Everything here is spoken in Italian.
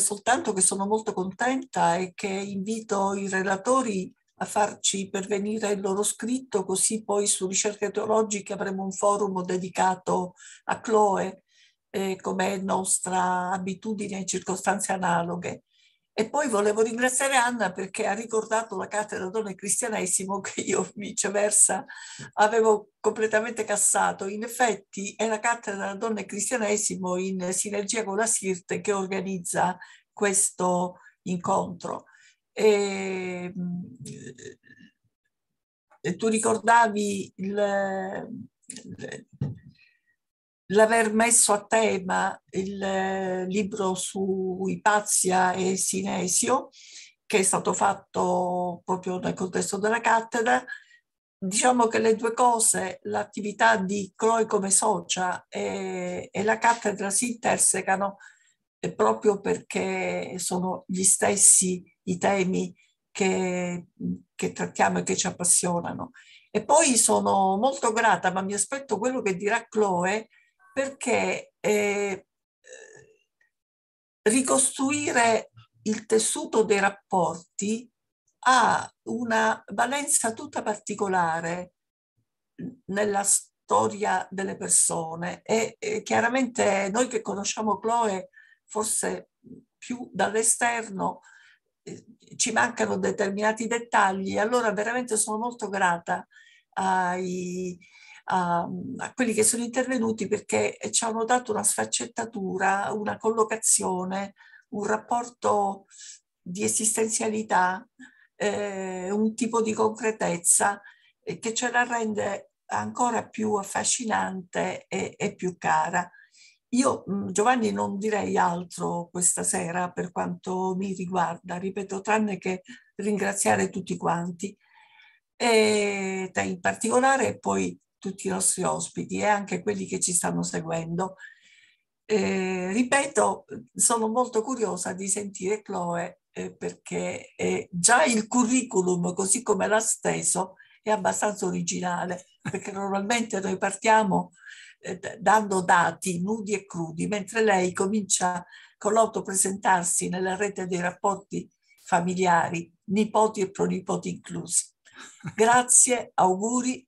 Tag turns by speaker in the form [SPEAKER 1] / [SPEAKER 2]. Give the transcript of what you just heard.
[SPEAKER 1] soltanto che sono molto contenta e che invito i relatori a farci pervenire il loro scritto, così poi su ricerche teologiche avremo un forum dedicato a Chloe, eh, come è nostra abitudine in circostanze analoghe. E poi volevo ringraziare Anna perché ha ricordato la cattedra Donna e Cristianesimo che io viceversa avevo completamente cassato. In effetti è la cattedra Donna e Cristianesimo in sinergia con la SIRT che organizza questo incontro. E, e tu ricordavi il l'aver messo a tema il eh, libro su Ipazia e Sinesio, che è stato fatto proprio nel contesto della cattedra, diciamo che le due cose, l'attività di Chloe come socia e, e la cattedra si intersecano proprio perché sono gli stessi i temi che, che trattiamo e che ci appassionano. E poi sono molto grata, ma mi aspetto quello che dirà Chloe, perché eh, ricostruire il tessuto dei rapporti ha una valenza tutta particolare nella storia delle persone. E, e chiaramente noi che conosciamo Chloe forse più dall'esterno eh, ci mancano determinati dettagli. Allora veramente sono molto grata ai, a, a quelli che sono intervenuti perché ci hanno dato una sfaccettatura, una collocazione, un rapporto di esistenzialità, eh, un tipo di concretezza eh, che ce la rende ancora più affascinante e, e più cara. Io, mm, Giovanni, non direi altro questa sera per quanto mi riguarda, ripeto, tranne che ringraziare tutti quanti, e te in particolare e poi tutti i nostri ospiti e anche quelli che ci stanno seguendo. Eh, ripeto, sono molto curiosa di sentire Chloe eh, perché eh, già il curriculum, così come l'ha steso, è abbastanza originale, perché normalmente noi partiamo eh, dando dati nudi e crudi, mentre lei comincia con l'autopresentarsi nella rete dei rapporti familiari, nipoti e pronipoti inclusi. Grazie, auguri